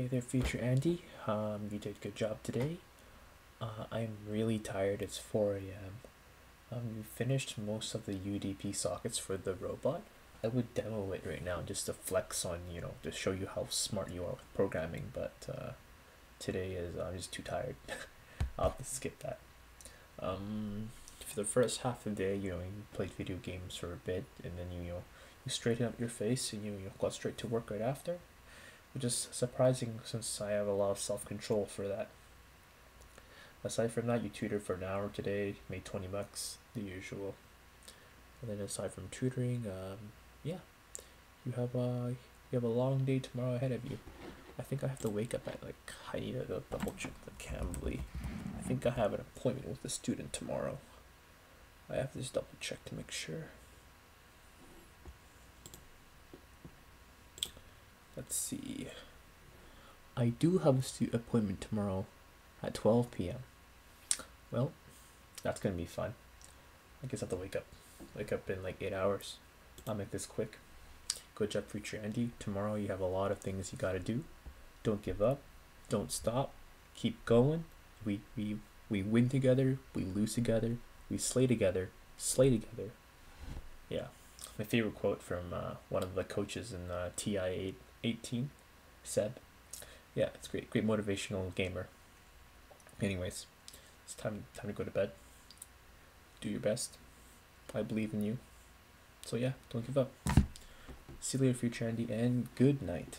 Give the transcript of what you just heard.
Hey there, future Andy. Um, you did a good job today. Uh, I'm really tired. It's 4 a.m. Um, you finished most of the UDP sockets for the robot. I would demo it right now just to flex on, you know, to show you how smart you are with programming, but uh, today is I'm just too tired. I'll have to skip that. Um, for the first half of the day, you know, you played video games for a bit, and then you, you know, you straighten up your face and you, you got straight to work right after, which is surprising since I have a lot of self control for that. Aside from that, you tutored for an hour today, made 20 bucks, the usual. And then aside from tutoring, um, yeah, you have a you have a long day tomorrow ahead of you. I think I have to wake up at like I need to double check the Cambly. I think I have an appointment with a student tomorrow. I have to just double check to make sure. Let's see. I do have a stu- appointment tomorrow at 12 p.m. Well, that's gonna be fun. I guess I have to wake up. Wake up in like eight hours. I'll make this quick. Good job, future Andy. Tomorrow you have a lot of things you gotta do. Don't give up. Don't stop. Keep going. We we we win together. We lose together. We slay together. Slay together. Yeah, my favorite quote from uh, one of the coaches in uh, TI eight eighteen, said, "Yeah, it's great. Great motivational gamer." Anyways, it's time time to go to bed. Do your best. I believe in you. So yeah, don't give up. See you later, future Andy, and good night.